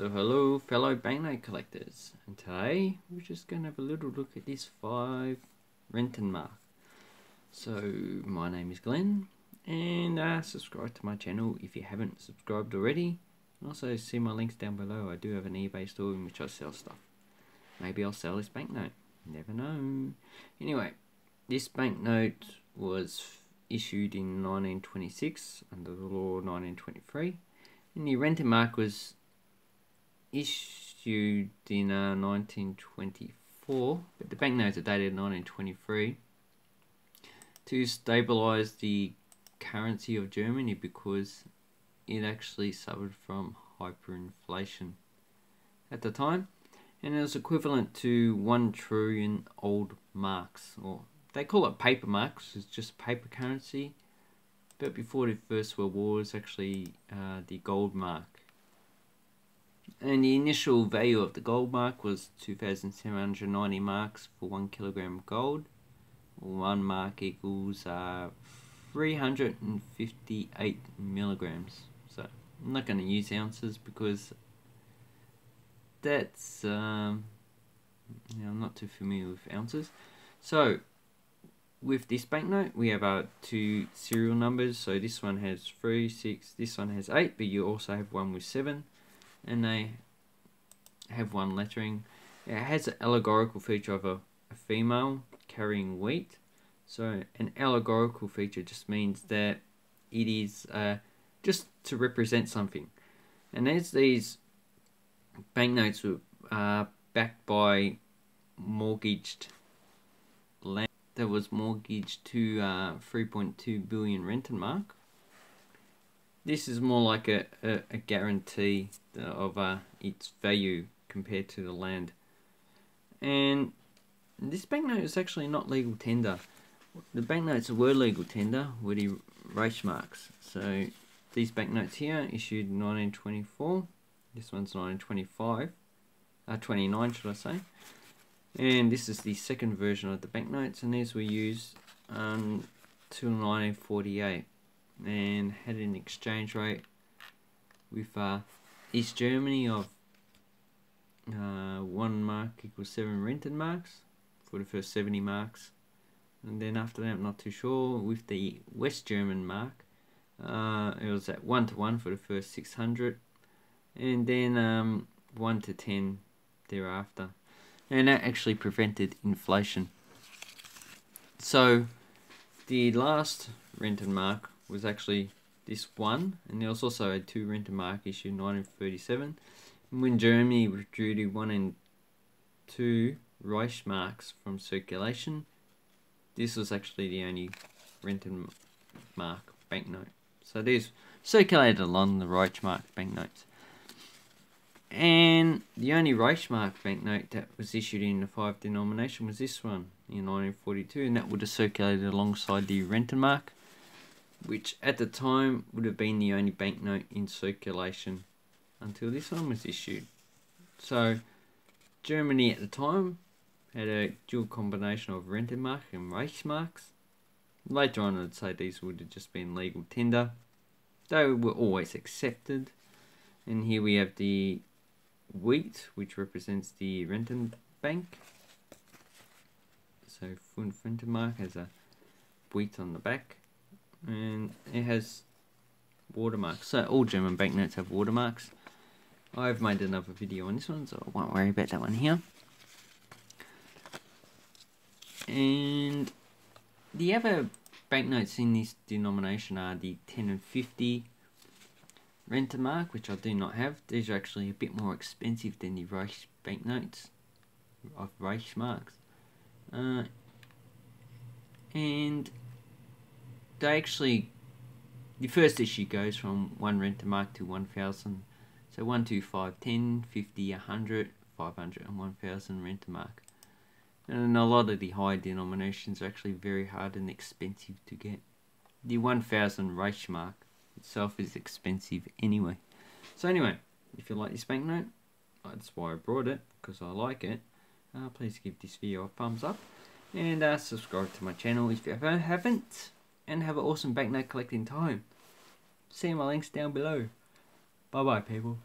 So hello fellow banknote collectors and today we're just going to have a little look at this 5 Rentenmark. So my name is Glenn and uh, subscribe to my channel if you haven't subscribed already. And also see my links down below. I do have an eBay store in which I sell stuff. Maybe I'll sell this banknote. Never know. Anyway, this banknote was issued in 1926 under the law 1923 and the Rentenmark was issued in uh, 1924, but the banknotes are dated 1923 to stabilize the currency of Germany because it actually suffered from hyperinflation at the time and it was equivalent to 1 trillion old marks or they call it paper marks it's just paper currency but before the first world war it was actually uh, the gold mark and the initial value of the gold mark was 2,790 marks for one kilogram of gold. One mark equals uh, 358 milligrams. So I'm not going to use ounces because that's um, you know, I'm not too familiar with ounces. So with this banknote we have our two serial numbers. So this one has three, six. This one has eight, but you also have one with seven and they have one lettering. It has an allegorical feature of a, a female carrying wheat. So an allegorical feature just means that it is uh, just to represent something. And as these banknotes were uh, backed by mortgaged land that was mortgaged to uh, 3.2 billion Rentenmark, this is more like a, a, a guarantee of uh, its value compared to the land. And this banknote is actually not legal tender. The banknotes were legal tender were the Reichsmarks. So these banknotes here issued 1924. This one's 1925. Uh, 29 should I say. And this is the second version of the banknotes and these were used um, until 1948 and had an exchange rate with uh, East Germany of uh, one mark equals seven Rentenmarks for the first 70 marks. And then after that I'm not too sure with the West German mark uh, it was at 1 to 1 for the first 600 and then um, 1 to 10 thereafter. And that actually prevented inflation. So the last Rentenmark was actually this one, and there was also a two Rentenmark issue in 1937. And when Germany withdrew the one and two Reichsmarks from circulation, this was actually the only Renton mark banknote. So these circulated along the Reichsmark banknotes. And the only Reichsmark banknote that was issued in the five denomination was this one in 1942, and that would have circulated alongside the Rentenmark which at the time would have been the only banknote in circulation until this one was issued. So Germany at the time had a dual combination of Rentenmark and Reichsmarks. Later on I'd say these would have just been legal tender. They were always accepted. And here we have the wheat, which represents the Rentenbank. So Rentenmark has a wheat on the back it has watermarks. So all German banknotes have watermarks. I've made another video on this one, so I won't worry about that one here. And the other banknotes in this denomination are the 10 and 50 Rentenmark, which I do not have. These are actually a bit more expensive than the Reich banknotes of Reichsmarks. Uh, and they actually the first issue goes from 1 Rentenmark to 1000 so 1 2 5 10 50 100 500 and 1000 Rentenmark and a lot of the high denominations are actually very hard and expensive to get. The 1000 Reichsmark itself is expensive anyway. So anyway if you like this banknote that's why I brought it because I like it uh, please give this video a thumbs up and uh, subscribe to my channel if you haven't and have an awesome banknote collecting time. See my links down below. Bye bye people.